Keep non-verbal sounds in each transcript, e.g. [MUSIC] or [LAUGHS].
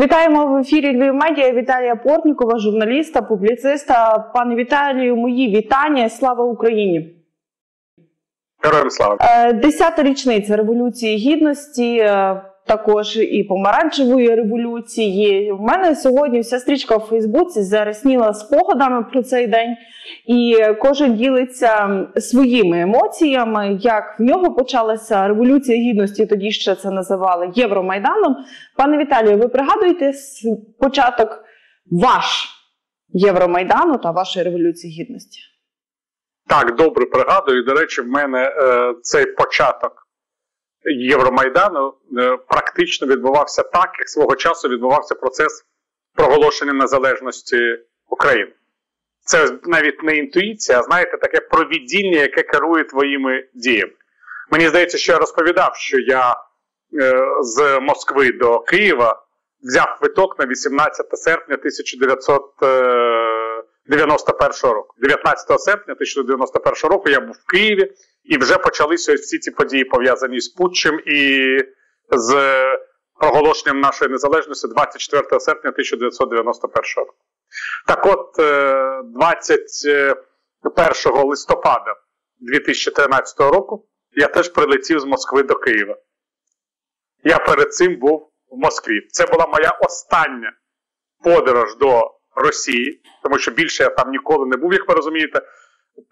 Вітаємо в ефірі Львів Медіа Віталія Портнікова, журналіста, публіциста. Пане Віталію, мої вітання. Слава Україні! Героям слава! Е, десята річниця Революції Гідності, е, також і помаранчевої революції. В мене сьогодні вся стрічка в Фейсбуці заросніла спогадами про цей день, і кожен ділиться своїми емоціями, як в нього почалася революція гідності. Тоді ще це називали Євромайданом. Пане Віталію, ви пригадуєте початок ваш Євромайдану та вашої революції гідності? Так, добре пригадую. До речі, в мене е, цей початок Євромайдану е, практично відбувався так, як свого часу відбувався процес проголошення незалежності України. Це навіть не інтуїція, а знаєте, таке провідіння, яке керує твоїми діями. Мені здається, що я розповідав, що я е, з Москви до Києва взяв квиток на 18 серпня 1900. Е, 91 року. 19 серпня 1991 року я був в Києві, і вже почалися всі ці події пов'язані з Путчем і з проголошенням нашої незалежності 24 серпня 1991 року. Так от, 21 е, листопада 2013 року я теж прилетів з Москви до Києва. Я перед цим був в Москві. Це була моя остання подорож до Росії, тому що більше я там ніколи не був, як ви розумієте.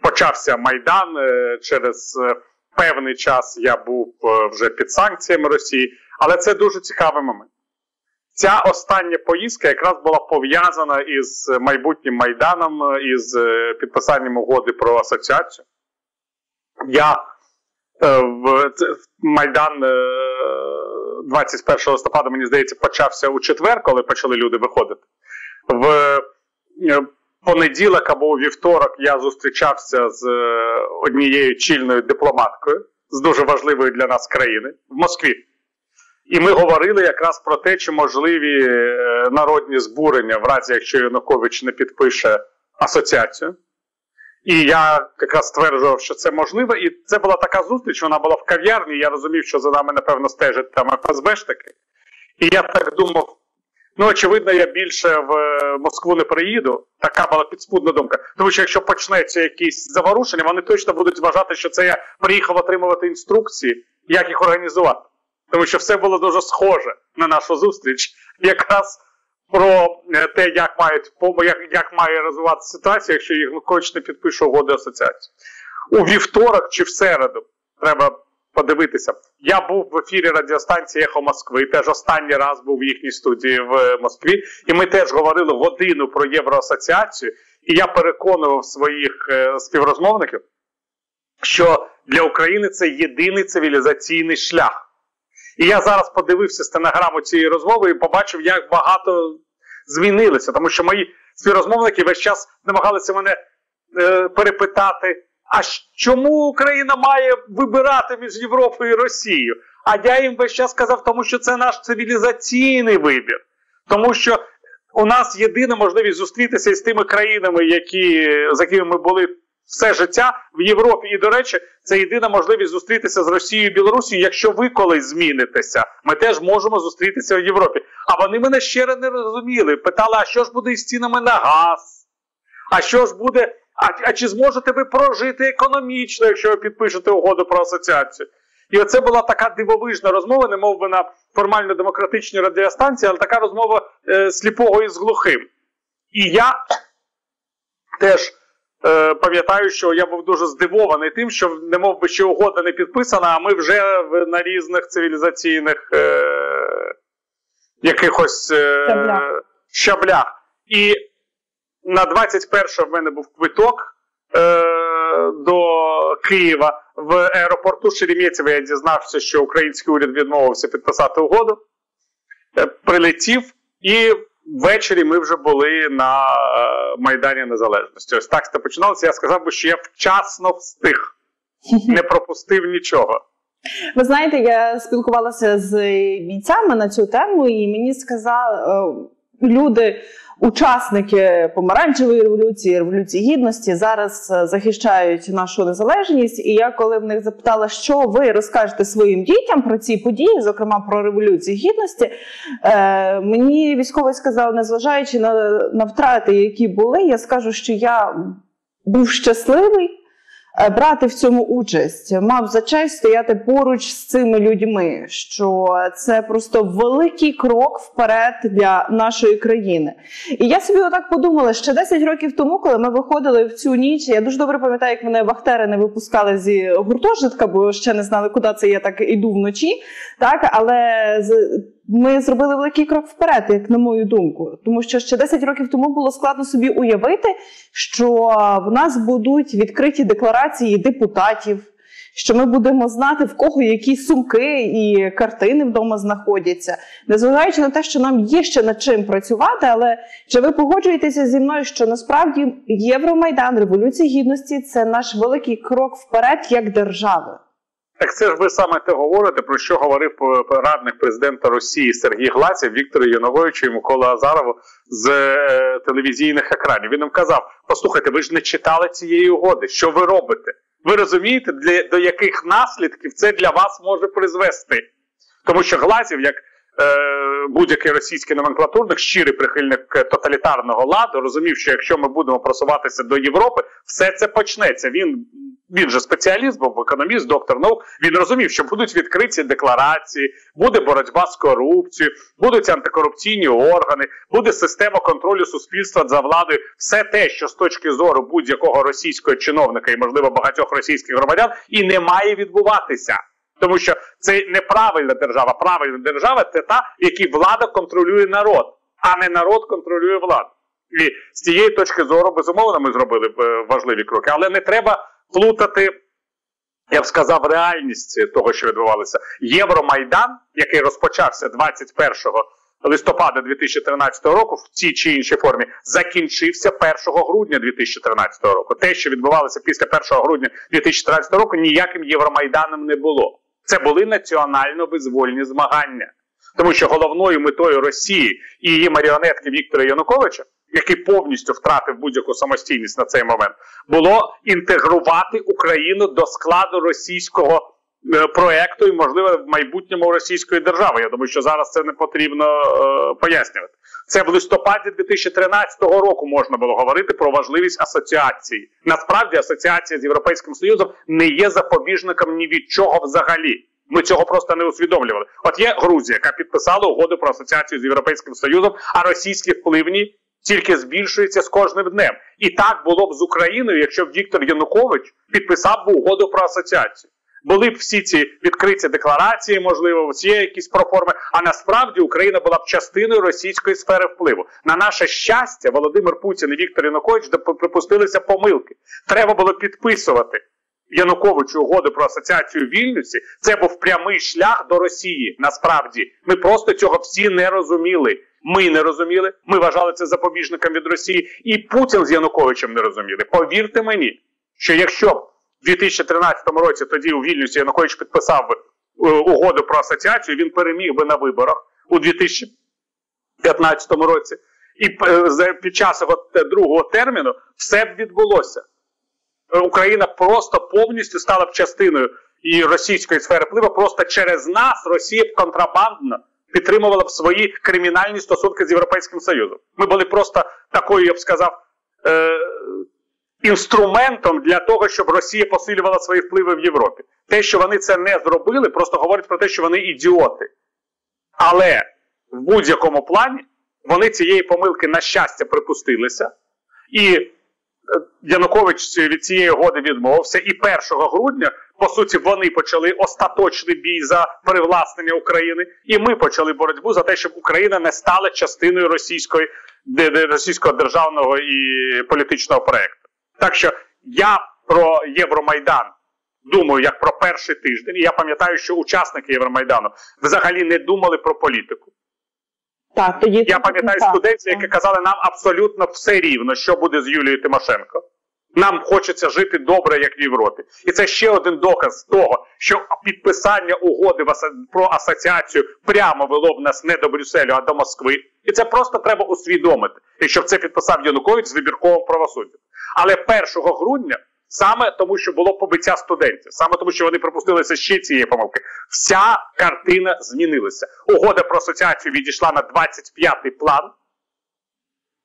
Почався Майдан е, через е, певний час я був е, вже під санкціями Росії, але це дуже цікавий момент. Ця остання поїздка якраз була пов'язана із майбутнім майданом, із підписанням угоди про асоціацію. Я в Майдан 21 листопада, мені здається, почався у четвер, коли почали люди виходити в е, понеділок або у вівторок я зустрічався з е, однією чільною дипломаткою з дуже важливої для нас країни в Москві. І ми говорили якраз про те, чи можливі е, народні збурення, в разі якщо Янукович не підпише асоціацію. І я якраз стверджував, що це можливо. І це була така зустріч, вона була в кав'ярні. Я розумів, що за нами, напевно, стежать там ФСБшники. І я так думав, Ну, очевидно, я більше в е, Москву не приїду. Така була підспудна думка. Тому що якщо почнеться якісь заворушення, вони точно будуть вважати, що це я приїхав отримувати інструкції, як їх організувати. Тому що все було дуже схоже на нашу зустріч, якраз про е, те, як мають як, як має розвиватися ситуація, якщо їх не підпише угоди асоціації. У вівторок чи в середу треба подивитися. Я був в ефірі радіостанції Ехо Москви. Теж останній раз був в їхній студії в Москві, і ми теж говорили годину про Євроасоціацію. І я переконував своїх е, співрозмовників, що для України це єдиний цивілізаційний шлях. І я зараз подивився стенограму цієї розмови і побачив, як багато змінилося, тому що мої співрозмовники весь час намагалися мене е, перепитати. А чому Україна має вибирати між Європою і Росією? А я їм весь час сказав, тому що це наш цивілізаційний вибір, тому що у нас єдина можливість зустрітися з тими країнами, які, з якими ми були все життя в Європі. І, до речі, це єдина можливість зустрітися з Росією і Білорусією. Якщо ви колись змінитеся, ми теж можемо зустрітися в Європі. А вони мене ще не розуміли. Питали, а що ж буде із цінами на газ? А що ж буде а, а чи зможете ви прожити економічно, якщо ви підпишете угоду про асоціацію? І оце була така дивовижна розмова, не мов би на формально демократичній радіостанції, але така розмова е, сліпого із глухим. І я теж е, пам'ятаю, що я був дуже здивований тим, що не мов би ще угода не підписана, а ми вже в, на різних цивілізаційних е, якихось е, щаблях. І на 21 в мене був квиток е, до Києва в аеропорту Шереметьєво Я дізнався, що український уряд відмовився підписати угоду. Е, прилетів, і ввечері ми вже були на е, Майдані Незалежності. Ось так це починалося. Я сказав би, що я вчасно встиг, [LAUGHS] не пропустив нічого. Ви знаєте, я спілкувалася з бійцями на цю тему, і мені сказали. Е, люди учасники помаранчевої революції, революції гідності зараз е, захищають нашу незалежність. І я коли в них запитала, що ви розкажете своїм дітям про ці події, зокрема про революцію гідності, е, мені військовий сказав, незважаючи на, на втрати, які були, я скажу, що я був щасливий. Е, брати в цьому участь, мав за честь стояти поруч з цими людьми, що це просто великий крок вперед для нашої країни. І я собі отак подумала, ще 10 років тому, коли ми виходили в цю ніч, я дуже добре пам'ятаю, як мене вахтери не випускали зі гуртожитка, бо ще не знали, куди це я так іду вночі. Так, але ми зробили великий крок вперед, як на мою думку, тому що ще 10 років тому було складно собі уявити, що в нас будуть відкриті декларації депутатів. Що ми будемо знати, в кого які сумки і картини вдома знаходяться, незважаючи на те, що нам є ще над чим працювати, але чи ви погоджуєтеся зі мною, що насправді Євромайдан Революція Гідності це наш великий крок вперед як держави? Так це ж ви саме те говорите, про що говорив радник президента Росії Сергій Глаців, Віктор Яновичу і Микола Азарову з е, телевізійних екранів. Він нам казав: послухайте, ви ж не читали цієї угоди. Що ви робите? Ви розумієте, для до яких наслідків це для вас може призвести? Тому що Глазів, як е, будь-який російський номенклатурник, щирий прихильник тоталітарного ладу, розумів, що якщо ми будемо просуватися до Європи, все це почнеться. Він він же спеціаліст, був економіст, доктор наук. Він розумів, що будуть відкриті декларації, буде боротьба з корупцією, будуть антикорупційні органи, буде система контролю суспільства за владою. Все те, що з точки зору будь-якого російського чиновника і, можливо, багатьох російських громадян, і не має відбуватися. Тому що це неправильна держава. Правильна держава це та, якій влада контролює народ, а не народ контролює владу. І з цієї точки зору, безумовно, ми зробили е, важливі кроки, але не треба плутати, я б сказав, реальність того, що відбувалося. Євромайдан, який розпочався 21 листопада 2013 року, в тій чи іншій формі, закінчився 1 грудня 2013 року. Те, що відбувалося після 1 грудня 2013 року, ніяким Євромайданом не було. Це були національно визвольні змагання. Тому що головною метою Росії і її маріонетки Віктора Януковича який повністю втратив будь-яку самостійність на цей момент, було інтегрувати Україну до складу російського проекту і, можливо, в майбутньому російської держави. Я думаю, що зараз це не потрібно е, пояснювати. Це в листопаді 2013 року можна було говорити про важливість асоціації. Насправді, асоціація з Європейським Союзом не є запобіжником ні від чого взагалі. Ми цього просто не усвідомлювали. От є Грузія, яка підписала угоду про асоціацію з Європейським Союзом, а російські впливні тільки збільшується з кожним днем. І так було б з Україною, якщо б Віктор Янукович підписав би угоду про асоціацію. Були б всі ці відкриті декларації, можливо, всі якісь проформи. А насправді Україна була б частиною російської сфери впливу. На наше щастя, Володимир Путін і Віктор Янукович припустилися помилки. Треба було підписувати Януковичу угоду про асоціацію в Вільнюсі. Це був прямий шлях до Росії. Насправді ми просто цього всі не розуміли. Ми не розуміли. Ми вважали це запобіжником від Росії, і Путін з Януковичем не розуміли. Повірте мені, що якщо в 2013 році тоді у Вільнюсі Янукович підписав е, угоду про асоціацію, він переміг би на виборах у 2015 році, і е, під час другого терміну все б відбулося. Е, Україна просто повністю стала б частиною і російської сфери впливу. Просто через нас Росія б контрабандно підтримувала б свої кримінальні стосунки з Європейським Союзом. Ми були просто такою, я б сказав, е, інструментом для того, щоб Росія посилювала свої впливи в Європі. Те, що вони це не зробили, просто говорить про те, що вони ідіоти. Але в будь-якому плані вони цієї помилки, на щастя, припустилися. І Янукович від цієї угоди відмовився, і 1 грудня, по суті, вони почали остаточний бій за привласнення України, і ми почали боротьбу за те, щоб Україна не стала частиною російської російського державного і політичного проекту. Так що я про Євромайдан думаю як про перший тиждень. І я пам'ятаю, що учасники Євромайдану взагалі не думали про політику. Так, тоді я пам'ятаю студентів, які казали, нам абсолютно все рівно, що буде з Юлією Тимошенко. Нам хочеться жити добре, як в Європі, і це ще один доказ того, що підписання угоди про асоціацію прямо вело б нас не до Брюсселю, а до Москви. І це просто треба усвідомити. Якщо б це підписав Янукович з вибірковим правосуддям. Але 1 грудня, саме тому, що було побиття студентів, саме тому, що вони припустилися ще цієї помилки, вся картина змінилася. Угода про асоціацію відійшла на 25-й план.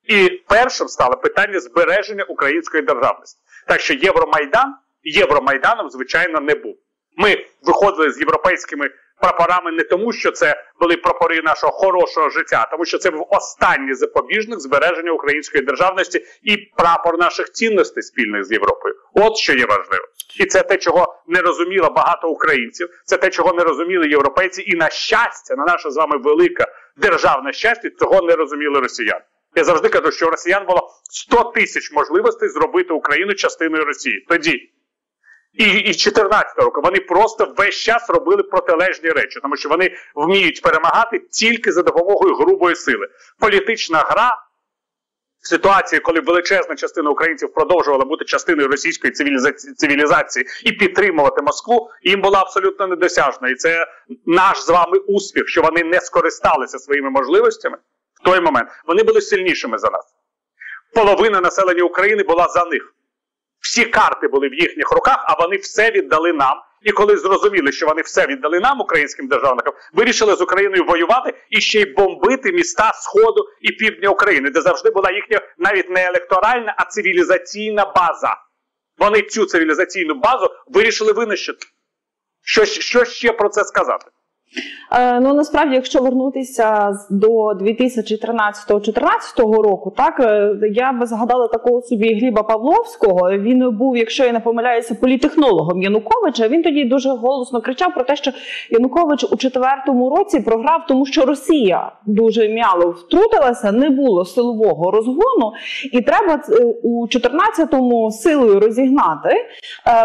І першим стало питання збереження української державності. Так що Євромайдан Євромайданом, звичайно, не був. Ми виходили з європейськими прапорами не тому, що це були прапори нашого хорошого життя, а тому що це був останній запобіжник збереження української державності і прапор наших цінностей спільних з Європою. От що є важливо, і це те, чого не розуміло багато українців. Це те, чого не розуміли європейці, і на щастя, на наше з вами велике державне щастя, цього не розуміли росіяни. Я завжди кажу, що у росіян було 100 тисяч можливостей зробити Україну частиною Росії. Тоді. І і 14 року вони просто весь час робили протилежні речі, тому що вони вміють перемагати тільки за допомогою грубої сили. Політична гра в ситуації, коли величезна частина українців продовжувала бути частиною російської цивілізації, і підтримувати Москву, їм була абсолютно недосяжна. І це наш з вами успіх, що вони не скористалися своїми можливостями той момент. Вони були сильнішими за нас. Половина населення України була за них. Всі карти були в їхніх руках, а вони все віддали нам. І коли зрозуміли, що вони все віддали нам, українським державникам, вирішили з Україною воювати і ще й бомбити міста Сходу і Півдня України, де завжди була їхня навіть не електоральна, а цивілізаційна база. Вони цю цивілізаційну базу вирішили винищити. Що, що ще про це сказати? Е, ну насправді, якщо вернутися до 2013-2014 року, так е, я би згадала такого собі Гліба Павловського. Він був, якщо я не помиляюся, політехнологом Януковича. Він тоді дуже голосно кричав про те, що Янукович у четвертому році програв, тому що Росія дуже м'яло втрутилася, не було силового розгону, і треба е, у 14-му силою розігнати,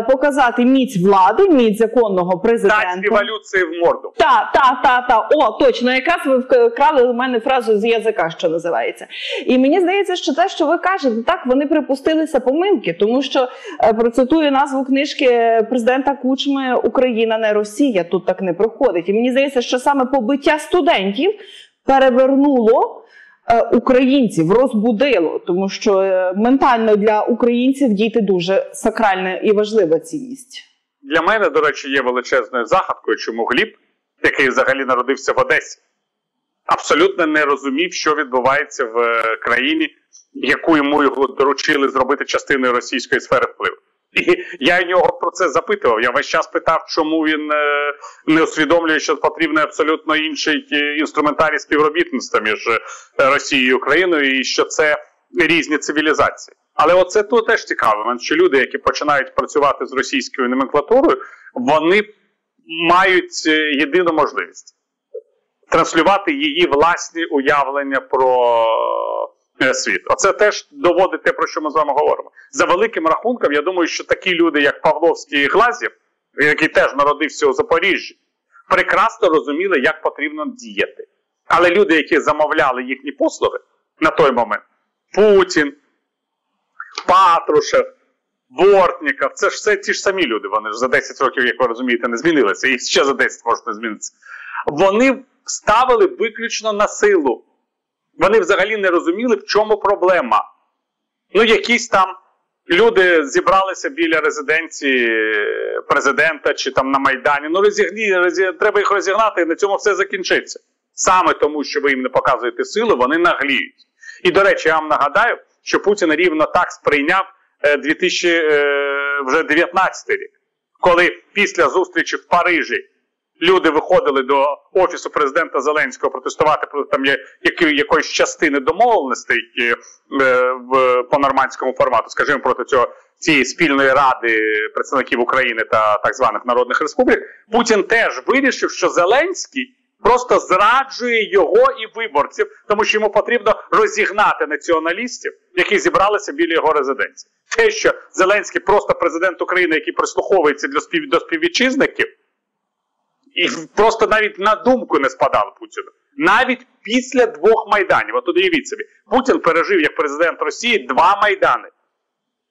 показати міць влади, міць законного президента. Дать революції в морду. Так, та, та, та, О, точно, якраз ви вкрали у мене фразу з язика, що називається. І мені здається, що те, що ви кажете, так вони припустилися помилки, тому що е, процитую назву книжки президента Кучми Україна не Росія. Тут так не проходить. І мені здається, що саме побиття студентів перевернуло. Е, українців розбудило, тому що е, ментально для українців діти дуже сакральна і важлива цінність. Для мене, до речі, є величезною загадкою, чому Гліб який взагалі народився в Одесі, абсолютно не розумів, що відбувається в е, країні, яку йому його доручили зробити частиною російської сфери впливу. І я нього про це запитував. Я весь час питав, чому він е, не усвідомлює, що потрібен абсолютно інший е, інструментарій співробітництва між Росією і Україною, і що це різні цивілізації. Але оце тут теж цікаво, що люди, які починають працювати з російською номенклатурою, вони мають е, єдину можливість транслювати її власні уявлення про е, світ. Оце теж доводить те, про що ми з вами говоримо. За великим рахунком, я думаю, що такі люди, як Павловський і Глазів, який теж народився у Запоріжжі, прекрасно розуміли, як потрібно діяти. Але люди, які замовляли їхні послуги на той момент, Путін, Патрушев. Бортніков, це ж все ті ж самі люди. Вони ж за 10 років, як ви розумієте, не змінилися, і ще за 10 можуть не змінитися. Вони ставили виключно на силу. Вони взагалі не розуміли, в чому проблема. Ну, якісь там люди зібралися біля резиденції президента чи там на Майдані. Ну, розігні, розі... треба їх розігнати, і на цьому все закінчиться. Саме тому, що ви їм не показуєте силу, вони нагліють. І, до речі, я вам нагадаю, що Путін рівно так сприйняв. 2019 е, рік, коли після зустрічі в Парижі люди виходили до офісу президента Зеленського протестувати проти там якоїсь частини домовленостей е, в по нормандському формату, скажімо, проти цього цієї спільної ради представників України та так званих народних республік, Путін теж вирішив, що Зеленський просто зраджує його і виборців, тому що йому потрібно розігнати націоналістів, які зібралися біля його резиденції. Те, що Зеленський просто президент України, який прислуховується для спів... до співвітчизників, і просто навіть на думку не спадав Путіну. Навіть після двох майданів. От уявіть собі, Путін пережив як президент Росії два майдани.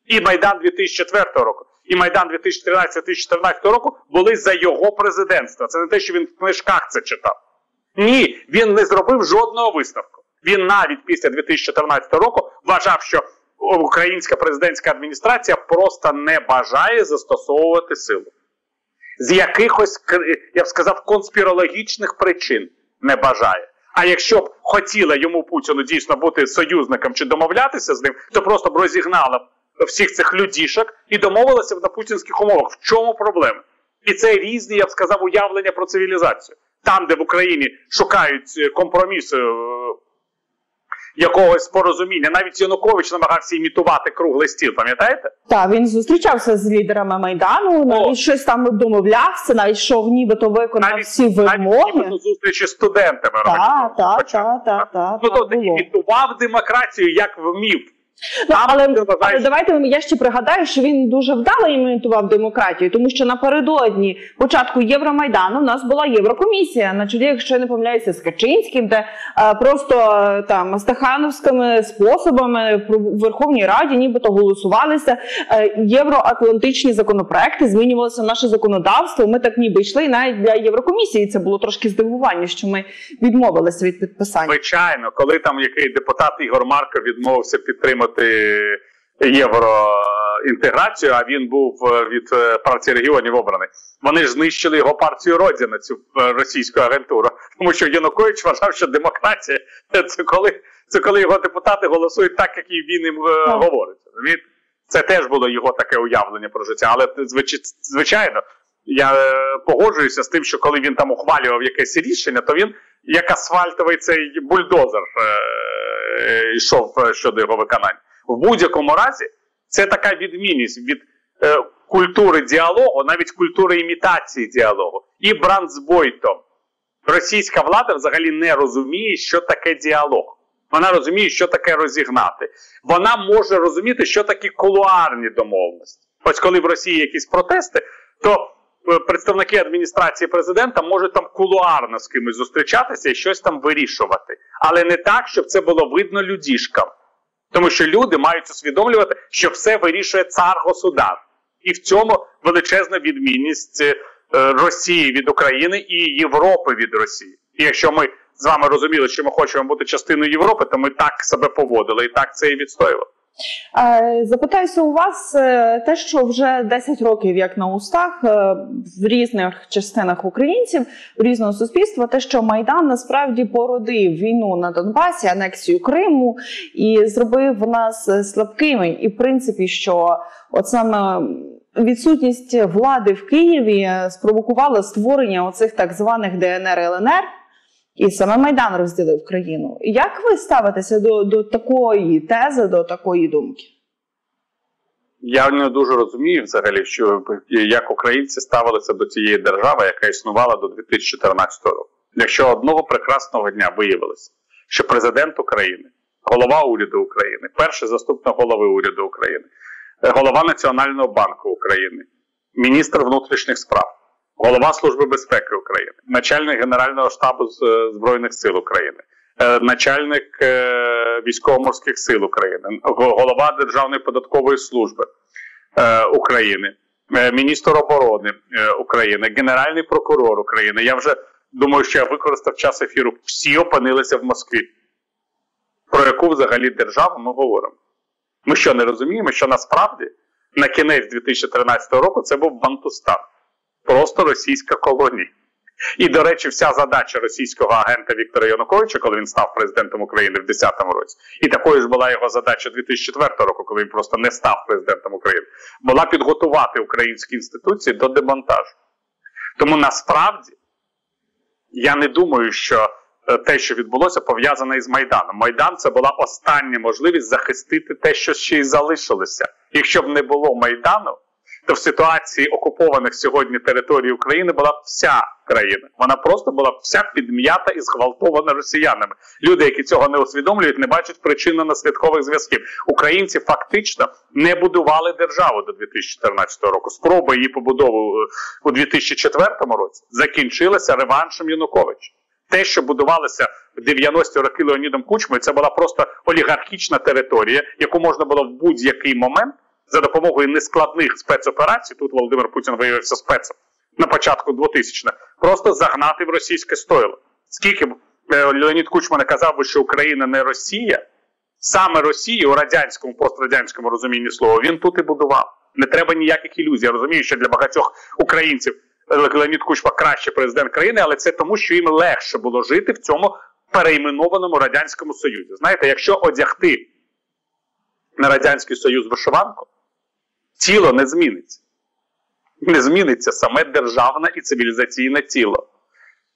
І Майдан 2004 року, і Майдан 2013-2014 року були за його президентства. Це не те, що він в книжках це читав. Ні, він не зробив жодного висновку. Він навіть після 2014 року вважав, що українська президентська адміністрація просто не бажає застосовувати силу. З якихось, я б сказав, конспірологічних причин не бажає. А якщо б хотіла йому Путіну дійсно бути союзником чи домовлятися з ним, то просто б розігнала всіх цих людішок і домовилася на путінських умовах. В чому проблема? І це різні, я б сказав, уявлення про цивілізацію. Там, де в Україні шукають компромісу якогось порозуміння. Навіть Янукович намагався імітувати круглий стіл, пам'ятаєте? Так, він зустрічався з лідерами Майдану, навіть О. щось там домовлявся, навіть йшов нібито виконав навіть, всі вимоги. Навіть нібито зустрічі з студентами. Так, так, так, так. Ну, тобто імітував демократію, як вмів. Ну, але, але давайте я ще пригадаю, що він дуже вдало імітував демократію, тому що напередодні початку Євромайдану у нас була Єврокомісія на чолі, якщо я не помиляюся, з Качинським, де а, просто там стахановськими способами в Верховній Раді, нібито голосувалися а, євроатлантичні законопроекти, змінювалося наше законодавство. Ми так ніби йшли навіть для Єврокомісії. Це було трошки здивування, що ми відмовилися від підписання. Звичайно, коли там який депутат Ігор Марко відмовився підтримати підтримати євроінтеграцію, а він був е, від е, партії регіонів обраний. Вони ж знищили його партію Родіна, цю е, російську агентуру, тому що Янукович вважав, що демократія це коли це коли його депутати голосують так, як і він їм говорить. Це теж було його таке уявлення про життя. Але звичайно, я погоджуюся з тим, що коли він там ухвалював якесь рішення, то він як асфальтовий цей бульдозер Е, йшов е, щодо його виконання. В будь-якому разі це така відмінність від е, культури діалогу, навіть культури імітації діалогу. І Брандсбойтом. Російська влада взагалі не розуміє, що таке діалог. Вона розуміє, що таке розігнати. Вона може розуміти, що таке кулуарні домовленості. Ось коли в Росії якісь протести, то Е, представники адміністрації президента можуть там кулуарно з кимось зустрічатися і щось там вирішувати, але не так, щоб це було видно людішкам. Тому що люди мають усвідомлювати, що все вирішує цар государ. І в цьому величезна відмінність е, Росії від України і Європи від Росії. І якщо ми з вами розуміли, що ми хочемо бути частиною Європи, то ми так себе поводили і так це і відстоювали. Запитаюся у вас е, те, що вже 10 років, як на устах, е, в різних частинах українців, в різного суспільства, те, що Майдан насправді породив війну на Донбасі, анексію Криму і зробив нас слабкими. І в принципі, що от саме відсутність влади в Києві спровокувала створення оцих так званих ДНР ЛНР. І саме Майдан розділив країну. Як ви ставитеся до до такої тези, до такої думки? Я не дуже розумію взагалі, що як українці ставилися до цієї держави, яка існувала до 2014 року. Якщо одного прекрасного дня виявилося, що президент України, голова уряду України, перший заступник голови уряду України, голова Національного банку України, міністр внутрішніх справ голова Служби безпеки України, начальник Генерального штабу е, Збройних сил України, е, начальник е, військово-морських сил України, голова Державної податкової служби України, міністр оборони України, Генеральний прокурор України. Я вже думаю, що я використав час ефіру. Всі опинилися в Москві. Про яку взагалі державу ми говоримо? Ми що не розуміємо, що насправді на кінець 2013 року це був Бантустан просто російська колонія. І, до речі, вся задача російського агента Віктора Януковича, коли він став президентом України в 2010 році, і такою ж була його задача 2004 року, коли він просто не став президентом України, була підготувати українські інституції до демонтажу. Тому насправді я не думаю, що е, те, що відбулося, пов'язане із Майданом. Майдан це була остання можливість захистити те, що ще й залишилося. Якщо б не було Майдану в ситуації окупованих сьогодні територій України була вся країна. Вона просто була вся підм'ята і зґвалтована росіянами. Люди, які цього не усвідомлюють, не бачать причинно-наслідкових зв'язків. Українці фактично не будували державу до 2014 року. Спроба її побудови у 2004 році закінчилася реваншем Януковича. Те, що будувалося в 90-ті роки Леонідом Кучмою, це була просто олігархічна територія, яку можна було в будь-який момент за допомогою нескладних спецоперацій. Тут Володимир Путін виявився спецом на початку 2000-х, просто загнати в російське стойло. Скільки б е, Леонід Кучма не казав би, що Україна не Росія, саме Росію у радянському пострадянському розумінні слова він тут і будував. Не треба ніяких ілюзій. Я розумію, що для багатьох українців Леонід Кучма краще президент країни, але це тому, що їм легше було жити в цьому перейменованому радянському союзі. Знаєте, якщо одягти на радянський союз вишиванку, тіло не зміниться. Не зміниться саме державне і цивілізаційне тіло.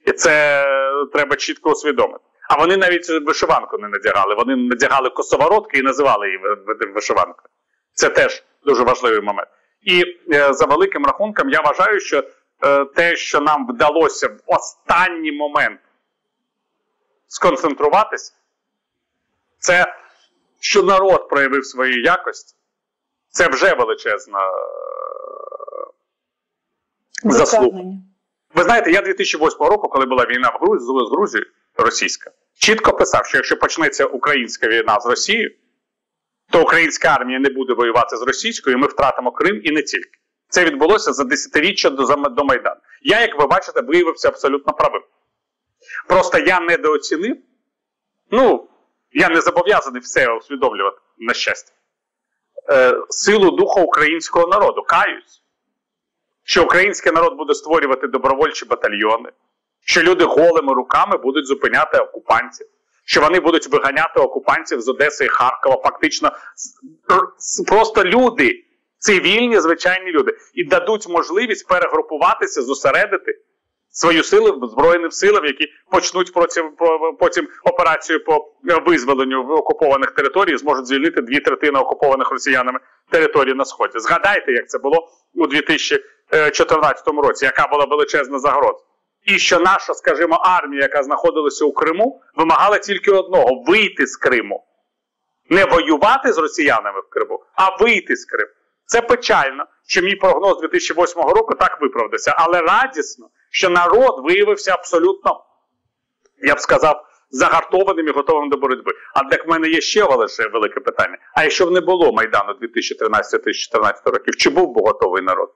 І це треба чітко усвідомити. А вони навіть вишиванку не надягали. Вони надягали косоворотки і називали її вишиванкою. Це теж дуже важливий момент. І е, за великим рахунком, я вважаю, що е, те, що нам вдалося в останній момент сконцентруватись, це що народ проявив свої якості, це вже величезна е, заслуга. Ви знаєте, я 2008 року, коли була війна в Грузії, з Грузією російська, чітко писав, що якщо почнеться українська війна з Росією, то українська армія не буде воювати з російською, і ми втратимо Крим і не тільки. Це відбулося за десятиріччя до до Майдану. Я, як ви бачите, виявився абсолютно правим. Просто я недооцінив. Ну, я не зобов'язаний все усвідомлювати на щастя. Е, Силу духа українського народу. Каюсь, що український народ буде створювати добровольчі батальйони, що люди голими руками будуть зупиняти окупантів, що вони будуть виганяти окупантів з Одеси і Харкова. Фактично, просто люди, цивільні, звичайні люди, і дадуть можливість перегрупуватися, зосередити свою силу в Збройним силам, які почнуть потім, потім операцію по визволенню окупованих територій, зможуть звільнити дві третини окупованих росіянами території на сході. Згадайте, як це було у 2014 році, яка була величезна загроза. І що наша, скажімо, армія, яка знаходилася у Криму, вимагала тільки одного вийти з Криму. Не воювати з росіянами в Криму, а вийти з Криму. Це печально, що мій прогноз 2008 року так виправдався, але радісно, що народ виявився абсолютно, я б сказав, загартованим і готовим до боротьби. А так в мене є ще велике питання: а якщо б не було Майдану 2013-2014 років, чи був би готовий народ?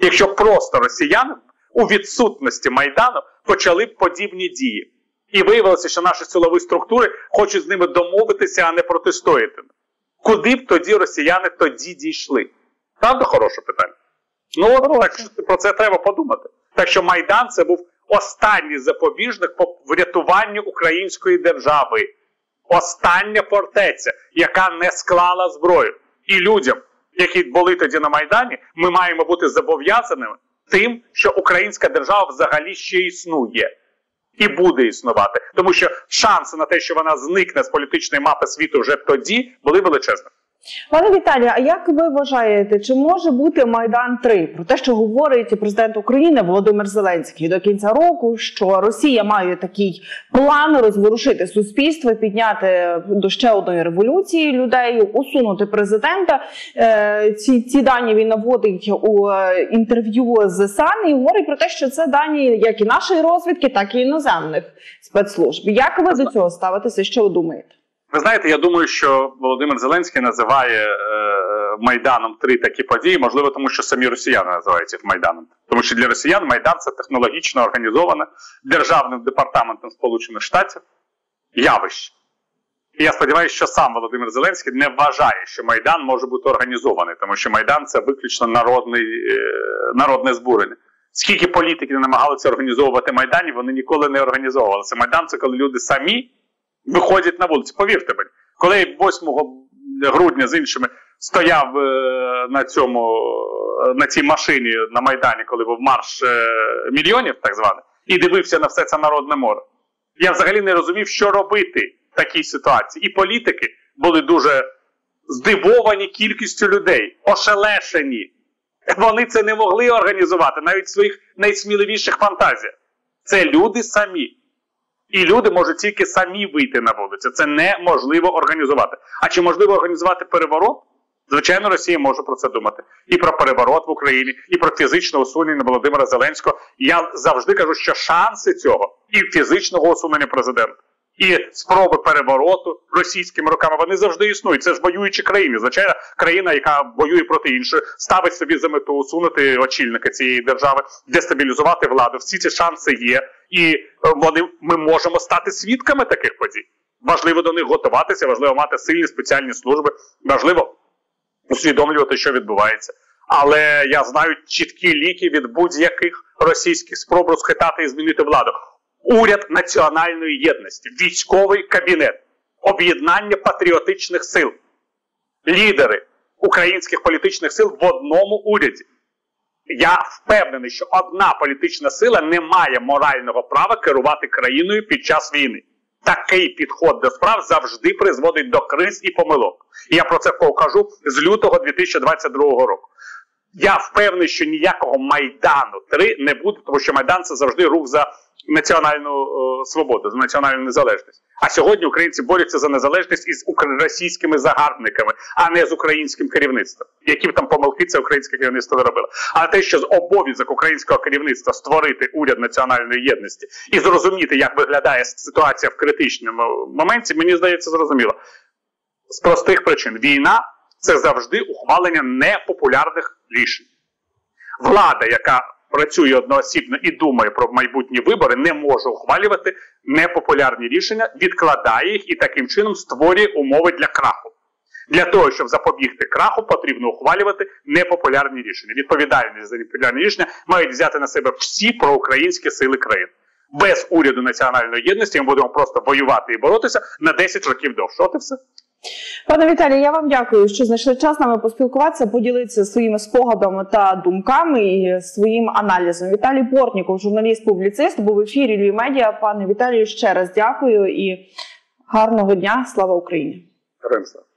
Якщо просто росіяни у відсутності Майдану почали б подібні дії. І виявилося, що наші силові структури хочуть з ними домовитися, а не протистояти. Куди б тоді росіяни тоді дійшли? Правда, хороше питання? Ну, що про це треба подумати. Так що Майдан це був останній запобіжник по врятуванню української держави. Остання фортеця, яка не склала зброю. І людям, які були тоді на Майдані, ми маємо бути зобов'язаними тим, що українська держава взагалі ще існує і буде існувати, тому що шанси на те, що вона зникне з політичної мапи світу вже тоді, були величезними. Пане Віталію, а як ви вважаєте, чи може бути Майдан 3 про те, що говорить президент України Володимир Зеленський до кінця року, що Росія має такий план розворушити суспільство, підняти до ще одної революції людей, усунути президента? Е, ці ці дані він наводить у е, інтерв'ю з САН і говорить про те, що це дані як і нашої розвідки, так і іноземних спецслужб. Як ви до цього ставитеся? Що ви думаєте? Ви знаєте, я думаю, що Володимир Зеленський називає е, Майданом три такі події, можливо, тому що самі росіяни називають їх Майданом. Тому що для росіян Майдан це технологічно організоване державним департаментом Сполучених Штатів явище. І я сподіваюся, що сам Володимир Зеленський не вважає, що Майдан може бути організований, тому що Майдан це виключно народний, е, народне збурення. Скільки політики не намагалися організовувати Майдані, вони ніколи не організовувалися. Майдан це коли люди самі виходять на вулицю. Повірте мені, коли 8 грудня з іншими стояв е, на цьому е, на цій машині на Майдані, коли був марш е, мільйонів, так званий, і дивився на все це народне море. Я взагалі не розумів, що робити в такій ситуації. І політики були дуже здивовані кількістю людей, ошелешені. Вони це не могли організувати навіть в своїх найсміливіших фантазіях. Це люди самі. І люди можуть тільки самі вийти на вулицю. Це неможливо організувати. А чи можливо організувати переворот? Звичайно, Росія може про це думати. І про переворот в Україні, і про фізичне усунення Володимира Зеленського. Я завжди кажу, що шанси цього і фізичного усунення президента, І спроби перевороту російськими руками вони завжди існують. Це ж воюючі країни. Звичайно, країна, яка воює проти іншої, ставить собі за мету усунути очільника цієї держави, дестабілізувати владу. Всі ці шанси є, і е, вони ми можемо стати свідками таких подій. Важливо до них готуватися, важливо мати сильні спеціальні служби, важливо усвідомлювати, що відбувається. Але я знаю чіткі ліки від будь-яких російських спроб розхитати і змінити владу. Уряд національної єдності, військовий кабінет, об'єднання патріотичних сил, лідери українських політичних сил в одному уряді. Я впевнений, що одна політична сила не має морального права керувати країною під час війни. Такий підход до справ завжди призводить до криз і помилок. Я про це кажу з лютого 2022 року. Я впевнений, що ніякого майдану 3 не буде, тому що майдан це завжди рух за національну е, свободу, за національну незалежність. А сьогодні українці борються за незалежність із російськими загарбниками, а не з українським керівництвом. Які б там помилки це українське керівництво не робило. А те, що з обов'язок українського керівництва створити уряд національної єдності і зрозуміти, як виглядає ситуація в критичному моменті, мені здається, зрозуміло. З простих причин війна це завжди ухвалення непопулярних рішень. Влада, яка працює одноосібно і думає про майбутні вибори, не може ухвалювати непопулярні рішення, відкладає їх і таким чином створює умови для краху. Для того, щоб запобігти краху, потрібно ухвалювати непопулярні рішення. Відповідальність за непопулярні рішення мають взяти на себе всі проукраїнські сили країни. Без уряду національної єдності ми будемо просто воювати і боротися на 10 років довше. От і все. Пане Віталію, я вам дякую, що знайшли час нами поспілкуватися, поділитися своїми спогадами та думками і своїм аналізом. Віталій Портніков, журналіст-публіцист, був в ефірі Львів Медіа. Пане Віталію, ще раз дякую і гарного дня. Слава Україні! Героям слава.